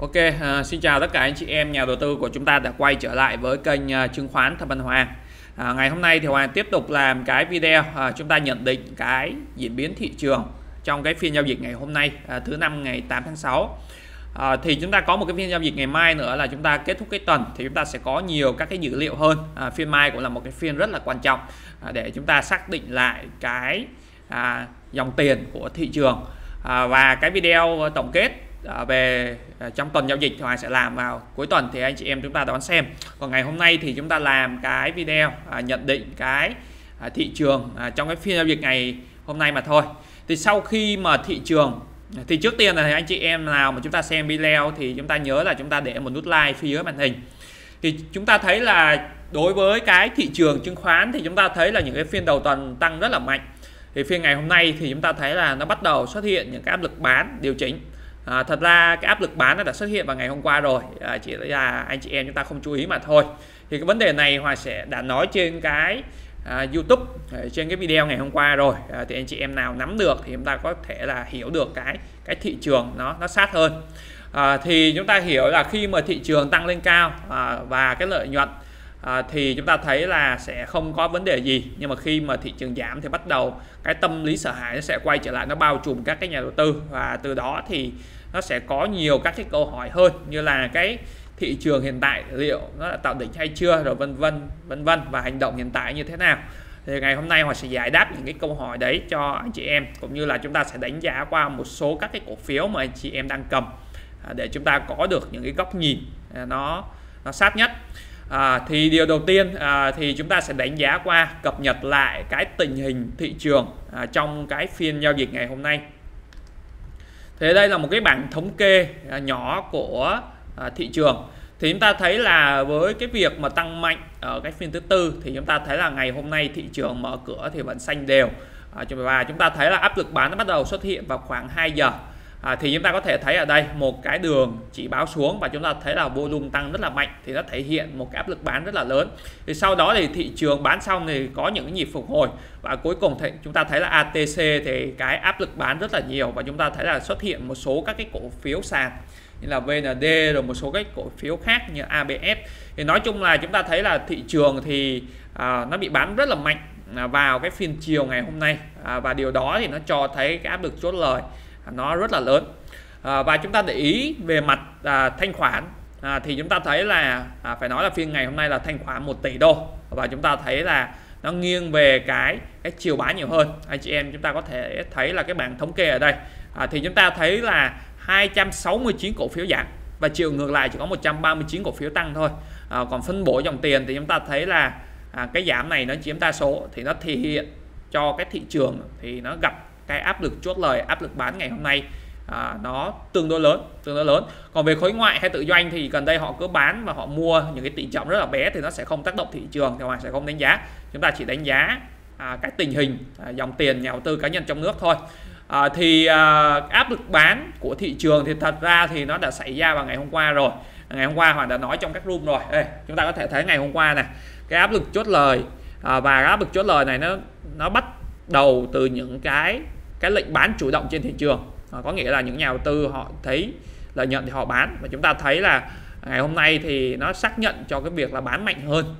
Ok, uh, xin chào tất cả anh chị em nhà đầu tư của chúng ta đã quay trở lại với kênh uh, chứng khoán Thẩm Văn Hoàng. À, ngày hôm nay thì Hoàng tiếp tục làm cái video à, chúng ta nhận định cái diễn biến thị trường trong cái phiên giao dịch ngày hôm nay à, thứ năm ngày 8 tháng 6. À, thì chúng ta có một cái phiên giao dịch ngày mai nữa là chúng ta kết thúc cái tuần thì chúng ta sẽ có nhiều các cái dữ liệu hơn. À, phiên mai cũng là một cái phiên rất là quan trọng à, để chúng ta xác định lại cái à, dòng tiền của thị trường à, và cái video tổng kết Ờ, về ờ, trong tuần giao dịch thì Hoàng sẽ làm vào cuối tuần thì anh chị em chúng ta đón xem. Còn ngày hôm nay thì chúng ta làm cái video ờ, nhận định cái thị trường trong cái phiên giao dịch ngày hôm nay mà thôi. Thì sau khi mà thị trường, thì trước tiên là anh chị em nào mà chúng ta xem video thì chúng ta nhớ là chúng ta để một nút like phía dưới màn hình. Thì chúng ta thấy là đối với cái thị trường chứng khoán thì chúng ta thấy là những cái phiên đầu tuần tăng rất là mạnh. Thì phiên ngày hôm nay thì chúng ta thấy là nó bắt đầu xuất hiện những cái áp lực bán điều chỉnh à, thật ra cái áp lực bán nó đã xuất hiện vào ngày hôm qua rồi. À, chỉ là anh chị em chúng ta không chú ý mà thôi. Thì cái vấn đề này Hòa sẽ đã nói trên cái à, YouTube à, trên cái video ngày hôm qua rồi. À, thì anh chị em nào nắm được thì chúng ta có thể là hiểu được cái cái thị trường nó nó sát hơn. À, thì chúng ta hiểu là khi mà thị trường tăng lên cao à, và cái lợi nhuận à, thì chúng ta thấy là sẽ không có vấn đề gì. Nhưng mà khi mà thị trường giảm thì bắt đầu cái tâm lý sợ hãi nó sẽ quay trở lại nó bao trùm các cái nhà đầu tư. Và từ đó thì nó sẽ có nhiều các cái câu hỏi hơn như là cái thị trường hiện tại liệu nó đã tạo đỉnh hay chưa rồi vân vân vân vân và hành động hiện tại như thế nào. Thì ngày hôm nay họ sẽ giải đáp những cái câu hỏi đấy cho anh chị em cũng như là chúng ta sẽ đánh giá qua một số các cái cổ phiếu mà anh chị em đang cầm à, để chúng ta có được những cái góc nhìn à, nó nó sát nhất à, thì điều đầu tiên à, thì chúng ta sẽ đánh giá qua cập nhật lại cái tình hình thị trường à, trong cái phiên giao dịch ngày hôm nay. Thế đây là một cái bảng thống kê à, nhỏ của à, thị trường. Thì chúng ta thấy là với cái việc mà tăng mạnh ở cái phiên thứ tư thì chúng ta thấy là ngày hôm nay thị trường mở cửa thì vẫn xanh đều. À, và chúng ta thấy là áp lực bán nó bắt đầu xuất hiện vào khoảng 2 giờ à, thì chúng ta có thể thấy ở đây một cái đường chỉ báo xuống và chúng ta thấy là volume tăng rất là mạnh thì nó thể hiện một cái áp lực bán rất là lớn. Thì sau đó thì thị trường bán xong thì có những cái nhịp phục hồi và cuối cùng thì chúng ta thấy là ATC thì cái áp lực bán rất là nhiều và chúng ta thấy là xuất hiện một số các cái cổ phiếu sàn như là VND rồi một số cái cổ phiếu khác như ABS thì nói chung là chúng ta thấy là thị trường thì à, nó bị bán rất là mạnh à, vào cái phiên chiều ngày hôm nay. À, và điều đó thì nó cho thấy cái áp lực chốt lời nó rất là lớn. À, và chúng ta để ý về mặt à, thanh khoản. À, thì chúng ta thấy là à, phải nói là phiên ngày hôm nay là thanh khoản 1 tỷ đô. Và chúng ta thấy là nó nghiêng về cái cái chiều bán nhiều hơn. Anh chị em chúng ta có thể thấy là cái bảng thống kê ở đây. À, thì chúng ta thấy là 269 cổ phiếu giảm. Và chiều ngược lại chỉ có 139 cổ phiếu tăng thôi. À, còn phân bổ dòng tiền thì chúng ta thấy là à, cái giảm này nó chiếm đa số. Thì nó thể hiện cho cái thị trường thì nó gặp cái áp lực chốt lời áp lực bán ngày hôm nay à, nó tương đối lớn tương đối lớn. Còn về khối ngoại hay tự doanh thì gần đây họ cứ bán và họ mua những cái tỷ trọng rất là bé thì nó sẽ không tác động thị trường thì hoàng sẽ không đánh giá. Chúng ta chỉ đánh giá à, cái tình hình à, dòng tiền nhà đầu tư cá nhân trong nước thôi. À, thì à, áp lực bán của thị trường thì thật ra thì nó đã xảy ra vào ngày hôm qua rồi. Ngày hôm qua hoàng đã nói trong các room rồi. Đây, chúng ta có thể thấy ngày hôm qua này cái áp lực chốt lời à, và áp lực chốt lời này nó nó bắt đầu từ những cái cái lệnh bán chủ động trên thị trường. À, có nghĩa là những nhà đầu tư họ thấy lợi nhuận thì họ bán. Và chúng ta thấy là ngày hôm nay thì nó xác nhận cho cái việc là bán mạnh hơn.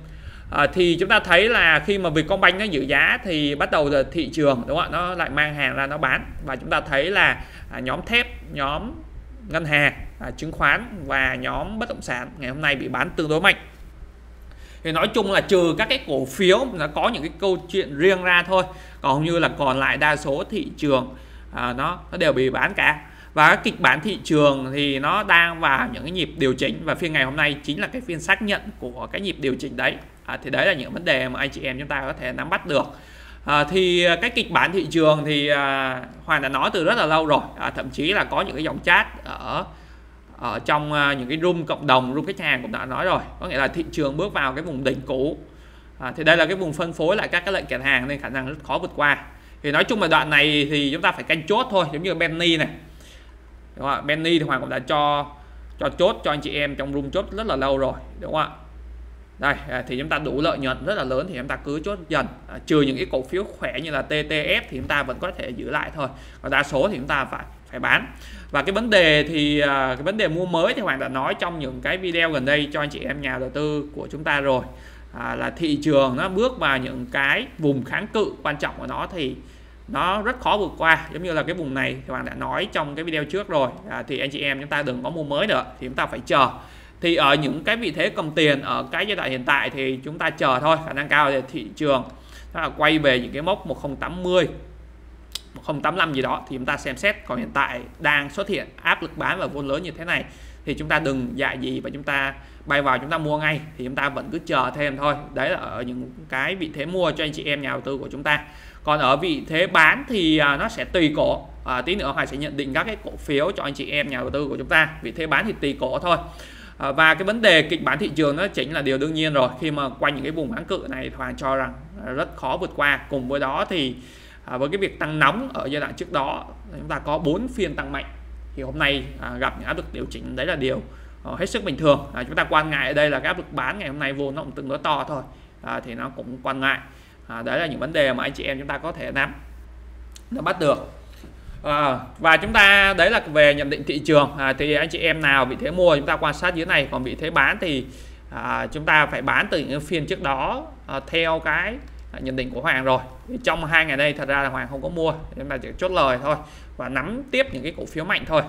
À, thì chúng ta thấy là khi mà Vietcombank nó giữ giá thì bắt đầu là thị trường đúng không ạ? Nó lại mang hàng ra nó bán. Và chúng ta thấy là à, nhóm thép nhóm ngân hàng à, chứng khoán và nhóm bất động sản ngày hôm nay bị bán tương đối mạnh. Thì nói chung là trừ các cái cổ phiếu nó có những cái câu chuyện riêng ra thôi còn như là còn lại đa số thị trường à, nó nó đều bị bán cả. Và cái kịch bản thị trường thì nó đang vào những cái nhịp điều chỉnh. Và phiên ngày hôm nay chính là cái phiên xác nhận của cái nhịp điều chỉnh đấy. À, thì đấy là những vấn đề mà anh chị em chúng ta có thể nắm bắt được. À, thì cái kịch bản thị trường thì à, Hoàng đã nói từ rất là lâu rồi. À, thậm chí là có những cái dòng chat ở ở trong à, những cái room cộng đồng room khách hàng cũng đã nói rồi. Có nghĩa là thị trường bước vào cái vùng đỉnh cũ à, thì đây là cái vùng phân phối lại các cái lệnh kẹt hàng nên khả năng rất khó vượt qua. Thì nói chung là đoạn này thì chúng ta phải canh chốt thôi giống như Benny này. Đúng không Benny thì Hoàng cũng đã cho cho chốt cho anh chị em trong room chốt rất là lâu rồi đúng không ạ? Đây à, thì chúng ta đủ lợi nhuận rất là lớn thì chúng ta cứ chốt dần. À, trừ những cái cổ phiếu khỏe như là TTF thì chúng ta vẫn có thể giữ lại thôi. Còn đa số thì chúng ta phải phải bán. Và cái vấn đề thì à, cái vấn đề mua mới thì hoàng đã nói trong những cái video gần đây cho anh chị em nhà đầu tư của chúng ta rồi à, là thị trường nó bước vào những cái vùng kháng cự quan trọng của nó thì nó rất khó vượt qua. Giống như là cái vùng này thì bạn đã nói trong cái video trước rồi. À, thì anh chị em chúng ta đừng có mua mới nữa thì chúng ta phải chờ. Thì ở những cái vị thế cầm tiền ở cái giai đoạn hiện tại thì chúng ta chờ thôi khả năng cao thì thị trường nó là quay về những cái mốc 1080 1085 gì đó thì chúng ta xem xét. Còn hiện tại đang xuất hiện áp lực bán và vốn lớn như thế này thì chúng ta đừng dại gì và chúng ta bay vào chúng ta mua ngay thì chúng ta vẫn cứ chờ thêm thôi. Đấy là ở những cái vị thế mua cho anh chị em nhà đầu tư của chúng ta. Còn ở vị thế bán thì à, nó sẽ tùy cổ. À, tí nữa Hoài sẽ nhận định các cái cổ phiếu cho anh chị em nhà đầu tư của chúng ta. Vị thế bán thì tùy cổ thôi. À, và cái vấn đề kịch bản thị trường nó chính là điều đương nhiên rồi. Khi mà quanh những cái vùng kháng cự này Hoàng cho rằng rất khó vượt qua. Cùng với đó thì à, với cái việc tăng nóng ở giai đoạn trước đó chúng ta có bốn phiên tăng mạnh thì hôm nay à, gặp những áp lực điều chỉnh đấy là điều à, hết sức bình thường. À, chúng ta quan ngại ở đây là cái áp lực bán ngày hôm nay vô nó cũng tương đối to thôi. À, thì nó cũng quan ngại. À, đấy là những vấn đề mà anh chị em chúng ta có thể nắm nó bắt được. À, và chúng ta đấy là về nhận định thị trường. À, thì anh chị em nào bị thế mua chúng ta quan sát dưới này. Còn bị thế bán thì à, chúng ta phải bán từ những phiên trước đó à, theo cái à, nhận định của Hoàng rồi. Trong hai ngày đây thật ra là Hoàng không có mua chúng ta chỉ chốt lời thôi và nắm tiếp những cái cổ phiếu mạnh thôi.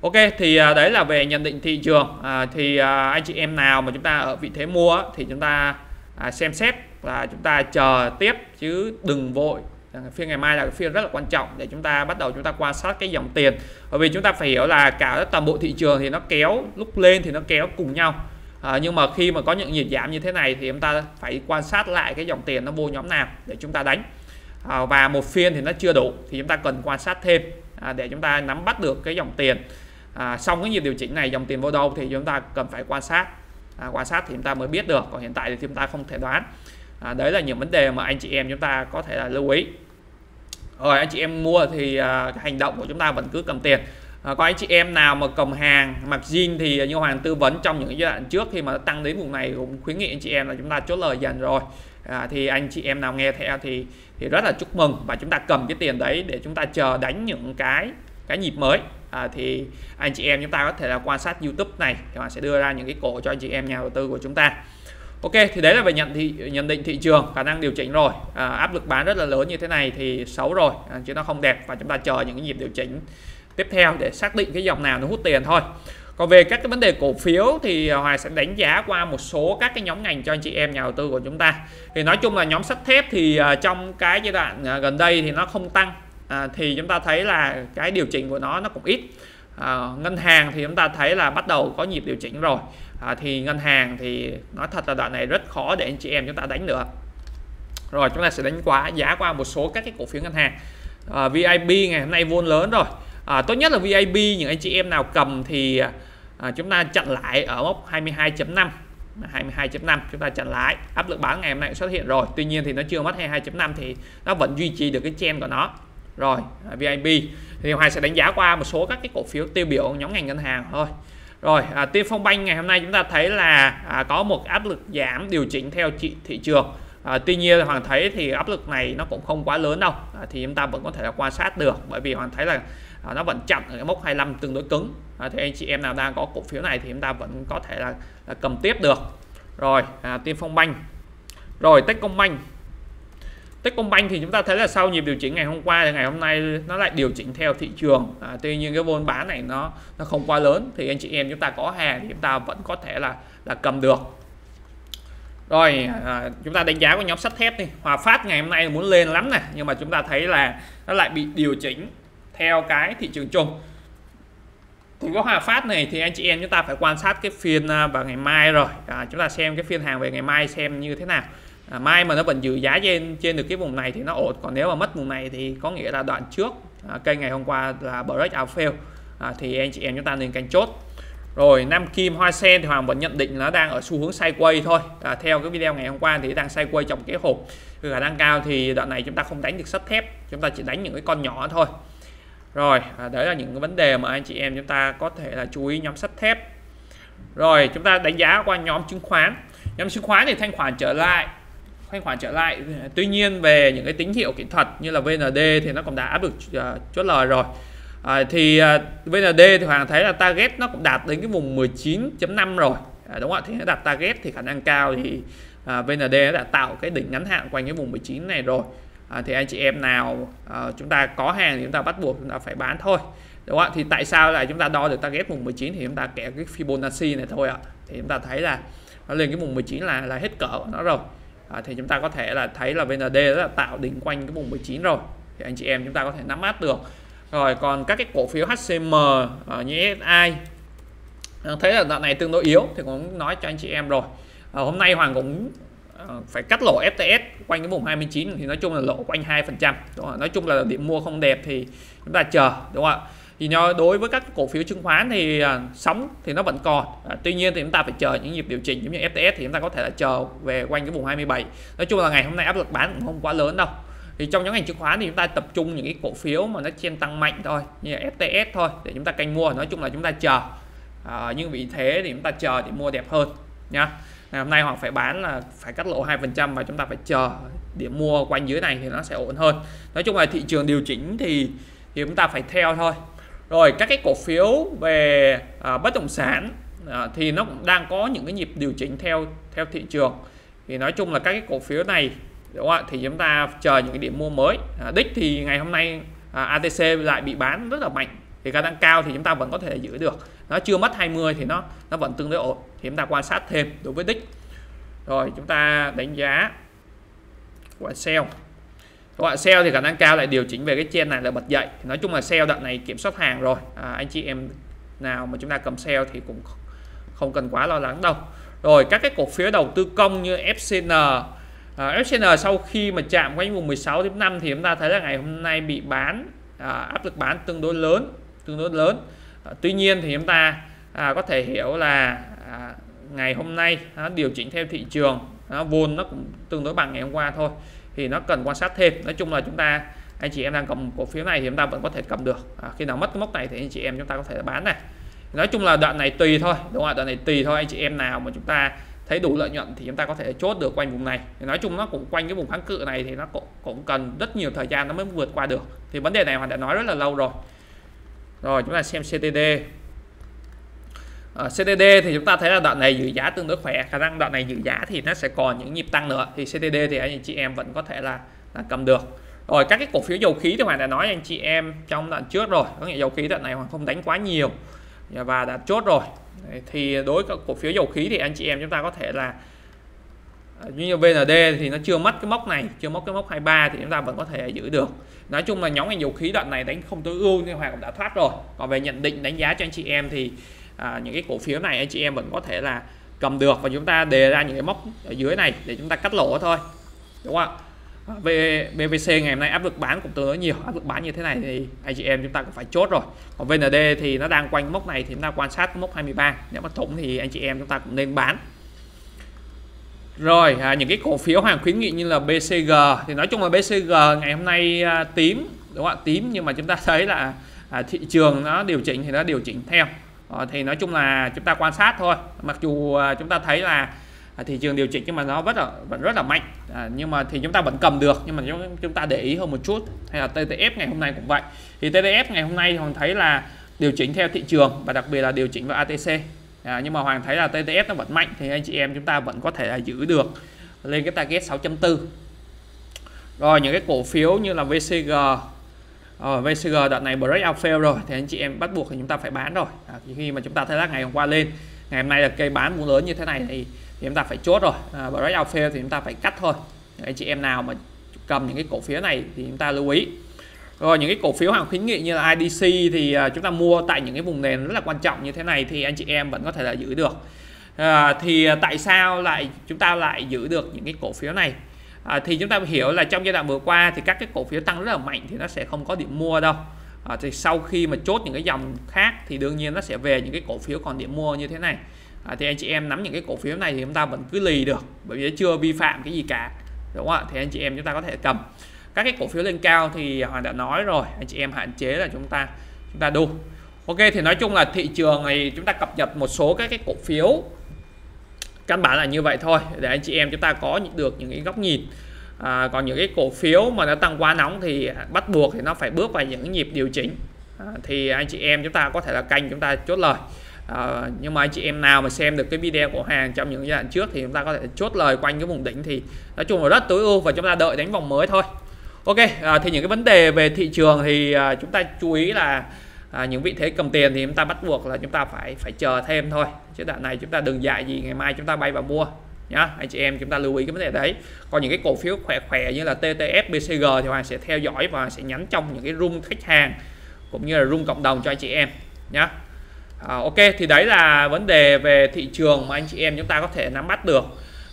Ok thì à, đấy là về nhận định thị trường. À, thì à, anh chị em nào mà chúng ta ở vị thế mua thì chúng ta à, xem xét và chúng ta chờ tiếp chứ đừng vội. Phiên ngày mai là cái phiên rất là quan trọng để chúng ta bắt đầu chúng ta quan sát cái dòng tiền. Bởi vì chúng ta phải hiểu là cả toàn bộ thị trường thì nó kéo lúc lên thì nó kéo cùng nhau. À, nhưng mà khi mà có những nhịp giảm như thế này thì chúng ta phải quan sát lại cái dòng tiền nó vô nhóm nào để chúng ta đánh à, và một phiên thì nó chưa đủ thì chúng ta cần quan sát thêm à, để chúng ta nắm bắt được cái dòng tiền. À, xong cái nhịp điều chỉnh này dòng tiền vô đâu thì chúng ta cần phải quan sát. À, quan sát thì chúng ta mới biết được còn hiện tại thì chúng ta không thể đoán. À, đấy là những vấn đề mà anh chị em chúng ta có thể là lưu ý. Rồi anh chị em mua thì à, cái hành động của chúng ta vẫn cứ cầm tiền à, có anh chị em nào mà cầm hàng mặc jean thì như hoàng tư vấn trong những giai đoạn trước khi mà tăng đến vùng này cũng khuyến nghị anh chị em là chúng ta chốt lời dần rồi. À, thì anh chị em nào nghe theo thì thì rất là chúc mừng và chúng ta cầm cái tiền đấy để chúng ta chờ đánh những cái cái nhịp mới. À, thì anh chị em chúng ta có thể là quan sát YouTube này thì họ sẽ đưa ra những cái cổ cho anh chị em nhà đầu tư của chúng ta. Ok thì đấy là về nhận thị nhận định thị trường khả năng điều chỉnh rồi. À, áp lực bán rất là lớn như thế này thì xấu rồi à, chứ nó không đẹp và chúng ta chờ những cái nhịp điều chỉnh tiếp theo để xác định cái dòng nào nó hút tiền thôi. Còn về các cái vấn đề cổ phiếu thì Hoài sẽ đánh giá qua một số các cái nhóm ngành cho anh chị em nhà đầu tư của chúng ta. Thì nói chung là nhóm sắt thép thì à, trong cái giai đoạn à, gần đây thì nó không tăng. À, thì chúng ta thấy là cái điều chỉnh của nó nó cũng ít. À, ngân hàng thì chúng ta thấy là bắt đầu có nhịp điều chỉnh rồi. À, thì ngân hàng thì nói thật là đoạn này rất khó để anh chị em chúng ta đánh nữa rồi chúng ta sẽ đánh quá giá qua một số các cái cổ phiếu ngân hàng. À, VIP ngày hôm nay vốn lớn rồi à, tốt nhất là VIP những anh chị em nào cầm thì à, à chúng ta chặn lại ở mốc 22.5 22.5 chúng ta chặn lại. Áp lực bán ngày hôm nay xuất hiện rồi. Tuy nhiên thì nó chưa mất 22.5 thì nó vẫn duy trì được cái chen của nó. Rồi à, VIP thì Hoài sẽ đánh giá qua một số các cái cổ phiếu tiêu biểu nhóm ngành ngân hàng thôi. Rồi à, Tiên Phong Banh ngày hôm nay chúng ta thấy là à, có một áp lực giảm điều chỉnh theo thị, thị trường. À, tuy nhiên Hoàng thấy thì áp lực này nó cũng không quá lớn đâu. À, thì chúng ta vẫn có thể là quan sát được. Bởi vì Hoàng thấy là à, nó vẫn chặn ở cái mốc 25 tương đối cứng. À, thì anh chị em nào đang có cổ phiếu này thì chúng ta vẫn có thể là, là cầm tiếp được. Rồi à, Tiên Phong Banh. Rồi Techcombank. Techcombank thì chúng ta thấy là sau nhịp điều chỉnh ngày hôm qua thì ngày hôm nay nó lại điều chỉnh theo thị trường. À, tuy nhiên cái vốn bán này nó nó không quá lớn thì anh chị em chúng ta có hàng thì chúng ta vẫn có thể là là cầm được. Rồi à, chúng ta đánh giá của nhóm sắt thép đi. Hòa Phát ngày hôm nay muốn lên lắm này nhưng mà chúng ta thấy là nó lại bị điều chỉnh theo cái thị trường chung. Thì có Hòa Phát này thì anh chị em chúng ta phải quan sát cái phiên à, vào ngày mai rồi. À, chúng ta xem cái phiên hàng về ngày mai xem như thế nào. À, mai mà nó vẫn giữ giá trên trên được cái vùng này thì nó ổn. Còn nếu mà mất vùng này thì có nghĩa là đoạn trước à, kênh ngày hôm qua là break out fail à, thì anh chị em chúng ta nên canh chốt. Rồi Nam Kim Hoa Sen thì Hoàng vẫn nhận định nó đang ở xu hướng sideways thôi. À, theo cái video ngày hôm qua thì đang sideways trong cái hộp. Khả năng cao thì đoạn này chúng ta không đánh được sắt thép. Chúng ta chỉ đánh những cái con nhỏ thôi rồi à, đấy là những cái vấn đề mà anh chị em chúng ta có thể là chú ý nhóm sắt thép. Rồi chúng ta đánh giá qua nhóm chứng khoán. Nhóm chứng khoán thì thanh khoản trở lại thanh khoản trở lại. Tuy nhiên về những cái tín hiệu kỹ thuật như là VND thì nó cũng đã áp được uh, à, chốt lời rồi. À, thì à, uh, VND thì hoàng thấy là target nó cũng đạt đến cái vùng 19.5 rồi. À, đúng không ạ? Thì nó đạt target thì khả năng cao thì à, uh, VND đã tạo cái đỉnh ngắn hạn quanh cái vùng 19 này rồi à, thì anh chị em nào à, chúng ta có hàng thì chúng ta bắt buộc chúng ta phải bán thôi. Đúng không ạ? Thì tại sao lại chúng ta đo được target mùng 19 thì chúng ta kẻ cái Fibonacci này thôi ạ. Thì chúng ta thấy là nó lên cái mùng 19 là là hết cỡ của nó rồi. À, thì chúng ta có thể là thấy là VND đã tạo đỉnh quanh cái mùng 19 rồi. Thì anh chị em chúng ta có thể nắm bắt được. Rồi còn các cái cổ phiếu HCM à, như SI à, thấy là đoạn này tương đối yếu thì cũng nói cho anh chị em rồi. À, hôm nay Hoàng cũng uh, phải cắt lỗ FTS quanh cái vùng 29 thì nói chung là lỗ quanh 2 phần trăm. Nói chung là điểm mua không đẹp thì chúng ta chờ đúng không ạ? Thì đối với các cổ phiếu chứng khoán thì à, sóng thì nó vẫn còn. À, tuy nhiên thì chúng ta phải chờ những nhịp điều chỉnh giống như FTS thì chúng ta có thể là chờ về quanh cái vùng 27 nói chung là ngày hôm nay áp lực bán cũng không quá lớn đâu. Thì trong những ngành chứng khoán thì chúng ta tập trung những cái cổ phiếu mà nó trên tăng mạnh thôi như là FTS thôi để chúng ta canh mua. Nói chung là chúng ta chờ. À, nhưng vì thế thì chúng ta chờ thì mua đẹp hơn nhá ngày hôm nay hoặc phải bán là phải cắt lỗ 2% và chúng ta phải chờ điểm mua quanh dưới này thì nó sẽ ổn hơn. Nói chung là thị trường điều chỉnh thì thì chúng ta phải theo thôi. Rồi các cái cổ phiếu về à, bất động sản à, thì nó cũng đang có những cái nhịp điều chỉnh theo theo thị trường. Thì nói chung là các cái cổ phiếu này đúng không ạ? Thì chúng ta chờ những cái điểm mua mới. À, đích thì ngày hôm nay à, ATC lại bị bán rất là mạnh thì khả năng cao thì chúng ta vẫn có thể giữ được. Nó chưa mất 20 thì nó nó vẫn tương đối ổn. Thì chúng ta quan sát thêm đối với đích. Rồi chúng ta đánh giá quả sell gọi sell thì khả năng cao lại điều chỉnh về cái trên này là bật dậy. Thì nói chung là sell đoạn này kiểm soát hàng rồi. À, anh chị em nào mà chúng ta cầm sell thì cũng không cần quá lo lắng đâu. Rồi các cái cổ phiếu đầu tư công như FCN à, FCN sau khi mà chạm quanh vùng 16 đến 5 thì chúng ta thấy là ngày hôm nay bị bán à, áp lực bán tương đối lớn tương đối lớn. À, tuy nhiên thì chúng ta à, có thể hiểu là à, ngày hôm nay nó điều chỉnh theo thị trường nó vốn nó cũng tương đối bằng ngày hôm qua thôi thì nó cần quan sát thêm. Nói chung là chúng ta anh chị em đang cầm cổ phiếu này thì chúng ta vẫn có thể cầm được. À, khi nào mất cái mốc này thì anh chị em chúng ta có thể bán này. Nói chung là đoạn này tùy thôi đúng không ạ? Đoạn này tùy thôi anh chị em nào mà chúng ta thấy đủ lợi nhuận thì chúng ta có thể chốt được quanh vùng này. Thì nói chung nó cũng quanh cái vùng kháng cự này thì nó cũng, cũng cần rất nhiều thời gian nó mới vượt qua được. Thì vấn đề này hoàn đã nói rất là lâu rồi rồi chúng ta xem CTD ở à, CTD thì chúng ta thấy là đoạn này giữ giá tương đối khỏe khả năng đoạn này giữ giá thì nó sẽ còn những nhịp tăng nữa. Thì CTD thì anh chị em vẫn có thể là, là cầm được. Rồi các cái cổ phiếu dầu khí thì hoàng đã nói anh chị em trong đoạn trước rồi. Có nghĩa dầu khí đoạn này hoàng không đánh quá nhiều và đã chốt rồi. Thì đối với cổ phiếu dầu khí thì anh chị em chúng ta có thể là như VND thì nó chưa mất cái mốc này chưa mất cái mốc 23 thì chúng ta vẫn có thể giữ được. Nói chung là nhóm ngành dầu khí đoạn này đánh không tối ưu nhưng hoàng cũng đã thoát rồi. Còn về nhận định đánh giá cho anh chị em thì à, những cái cổ phiếu này anh chị em vẫn có thể là cầm được và chúng ta đề ra những cái mốc ở dưới này để chúng ta cắt lỗ thôi đúng không ạ? Về BVC ngày hôm nay áp lực bán cũng tương đối nhiều. Áp lực bán như thế này thì anh chị em chúng ta cũng phải chốt rồi. Còn VND thì nó đang quanh mốc này thì chúng ta quan sát mốc 23 nếu mà thủng thì anh chị em chúng ta cũng nên bán rồi à, những cái cổ phiếu hàng khuyến nghị như là BCG thì nói chung là BCG ngày hôm nay à, tím đúng không ạ? Tím nhưng mà chúng ta thấy là à, thị trường nó điều chỉnh thì nó điều chỉnh theo. À, thì nói chung là chúng ta quan sát thôi. Mặc dù à, chúng ta thấy là à, thị trường điều chỉnh nhưng mà nó rất là vẫn rất là mạnh. À, nhưng mà thì chúng ta vẫn cầm được nhưng mà chúng ta để ý hơn một chút. Hay là TTF ngày hôm nay cũng vậy. Thì TTF ngày hôm nay còn thấy là điều chỉnh theo thị trường và đặc biệt là điều chỉnh vào ATC à, nhưng mà hoàng thấy là TTS nó vẫn mạnh thì anh chị em chúng ta vẫn có thể là giữ được lên cái target 6.4 rồi những cái cổ phiếu như là VCG ờ, VCG đoạn này break out fail rồi thì anh chị em bắt buộc thì chúng ta phải bán rồi. À, khi mà chúng ta thấy là ngày hôm qua lên ngày hôm nay là cây bán mua lớn như thế này thì, thì chúng ta phải chốt rồi. À, break out fail thì chúng ta phải cắt thôi. Anh chị em nào mà cầm những cái cổ phiếu này thì chúng ta lưu ý rồi những cái cổ phiếu hàng khuyến nghị như là IDC thì à, chúng ta mua tại những cái vùng nền rất là quan trọng như thế này thì anh chị em vẫn có thể là giữ được. À, thì à, tại sao lại chúng ta lại giữ được những cái cổ phiếu này? À, thì chúng ta hiểu là trong giai đoạn vừa qua thì các cái cổ phiếu tăng rất là mạnh thì nó sẽ không có điểm mua đâu. À, thì sau khi mà chốt những cái dòng khác thì đương nhiên nó sẽ về những cái cổ phiếu còn điểm mua như thế này. À, thì anh chị em nắm những cái cổ phiếu này thì chúng ta vẫn cứ lì được bởi vì chưa vi phạm cái gì cả đúng không ạ? Thì anh chị em chúng ta có thể cầm các cái cổ phiếu lên cao thì hoàng đã nói rồi anh chị em hạn chế là chúng ta chúng ta đu. Ok thì nói chung là thị trường này chúng ta cập nhật một số các cái cổ phiếu. Căn bản là như vậy thôi để anh chị em chúng ta có được những cái góc nhìn. À, còn những cái cổ phiếu mà nó tăng quá nóng thì bắt buộc thì nó phải bước vào những nhịp điều chỉnh. À, thì anh chị em chúng ta có thể là canh chúng ta chốt lời. À, nhưng mà anh chị em nào mà xem được cái video của hàng trong những giai đoạn trước thì chúng ta có thể chốt lời quanh cái vùng đỉnh thì nói chung là rất tối ưu và chúng ta đợi đánh vòng mới thôi ok à, thì những cái vấn đề về thị trường thì à, chúng ta chú ý là à, những vị thế cầm tiền thì chúng ta bắt buộc là chúng ta phải phải chờ thêm thôi. Chứ đoạn này chúng ta đừng dạy gì ngày mai chúng ta bay vào mua nhá. Anh chị em chúng ta lưu ý cái vấn đề đấy. Còn những cái cổ phiếu khỏe khỏe như là TTF BCG thì hoàng sẽ theo dõi và sẽ nhắn trong những cái room khách hàng cũng như là room cộng đồng cho anh chị em nhá. À, ok thì đấy là vấn đề về thị trường mà anh chị em chúng ta có thể nắm bắt được.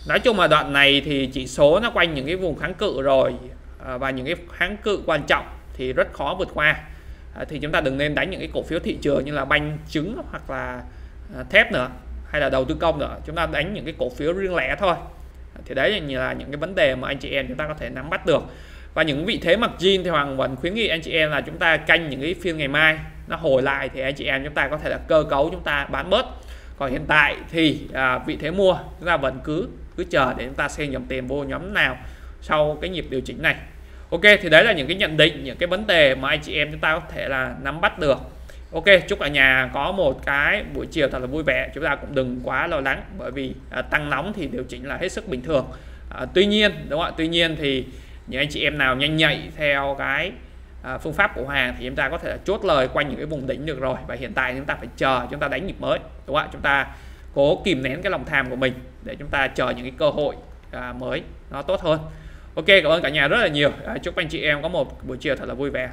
Nói chung là đoạn này thì chỉ số nó quanh những cái vùng kháng cự rồi. Ờ, và những cái kháng cự quan trọng thì rất khó vượt qua. Ờ, thì chúng ta đừng nên đánh những cái cổ phiếu thị trường như là banh trứng hoặc là ờ, thép nữa hay là đầu tư công nữa. Chúng ta đánh những cái cổ phiếu riêng lẻ thôi. Thì đấy là những cái vấn đề mà anh chị em chúng ta có thể nắm bắt được. Và những vị thế mặt jean thì hoàng vẫn khuyến nghị anh chị em là chúng ta canh những cái phiên ngày mai. Nó hồi lại thì anh chị em chúng ta có thể là cơ cấu chúng ta bán bớt. Còn hiện tại thì à, vị thế mua chúng ta vẫn cứ cứ chờ để chúng ta xem dòng tiền vô nhóm nào sau cái nhịp điều chỉnh này. Ok thì đấy là những cái nhận định những cái vấn đề mà anh chị em chúng ta có thể là nắm bắt được. Ok chúc cả nhà có một cái buổi chiều thật là vui vẻ. Chúng ta cũng đừng quá lo lắng bởi vì à, tăng nóng thì điều chỉnh là hết sức bình thường. À, tuy nhiên đúng không ạ? Tuy nhiên thì những anh chị em nào nhanh nhạy theo cái à, phương pháp của hàng thì chúng ta có thể là chốt lời quanh những cái vùng đỉnh được rồi. Và hiện tại chúng ta phải chờ chúng ta đánh nhịp mới đúng không ạ? Chúng ta cố kìm nén cái lòng tham của mình để chúng ta chờ những cái cơ hội à, mới nó tốt hơn ok cảm ơn cả nhà rất là nhiều. À, chúc anh chị em có một buổi chiều thật là vui vẻ.